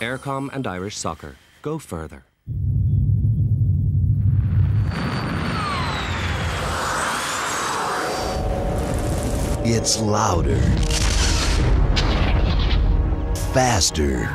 Eircom and Irish Soccer. Go further. It's louder, faster.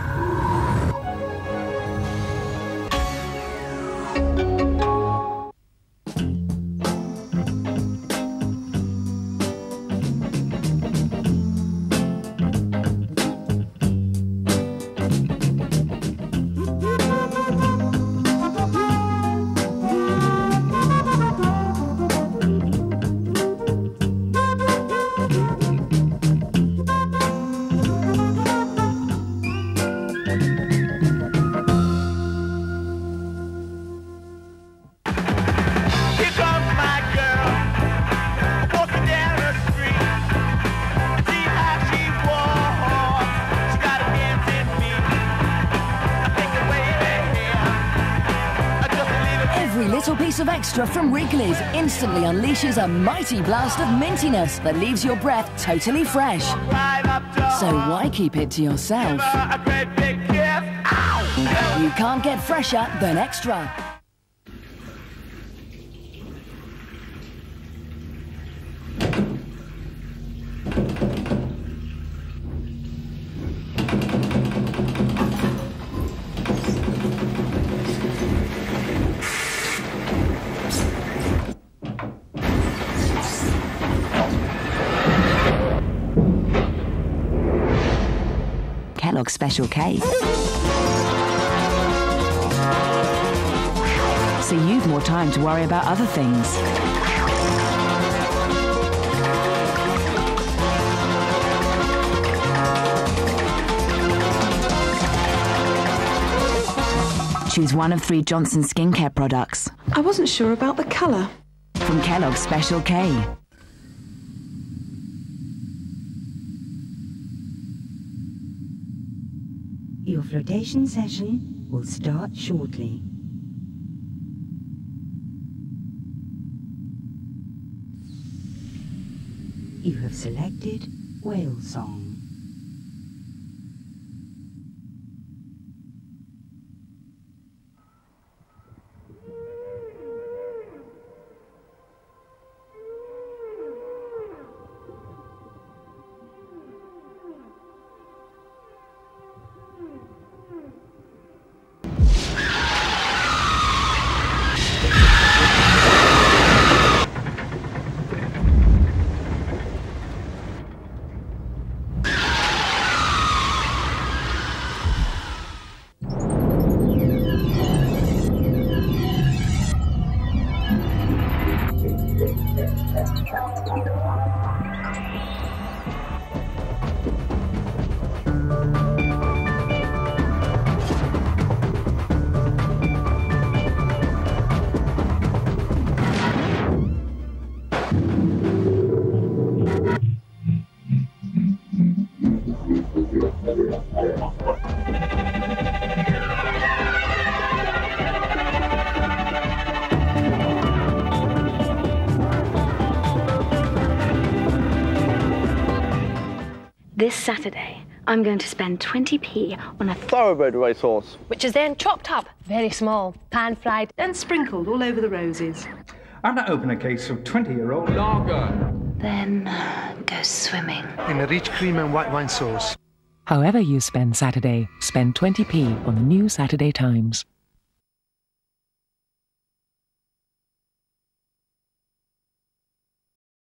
Little piece of extra from Wrigley's instantly unleashes a mighty blast of mintiness that leaves your breath totally fresh. Right up to So why keep it to yourself? a great big kiss. Ow! You can't get fresher than extra. Kellogg's Special K. So you've more time to worry about other things. Choose one of three Johnson skincare products I wasn't sure about the colour. from Kellogg's Special K. Your flotation session will start shortly. You have selected Whale Song. This Saturday, I'm going to spend 20p on a Thoroughbred racehorse. which is then chopped up, very small, pan fried. And sprinkled all over the roses. I'm not open a case of 20 year old. Lager. Then uh, go swimming. In a rich cream and white wine sauce. However you spend Saturday, spend 20p on the new Saturday Times.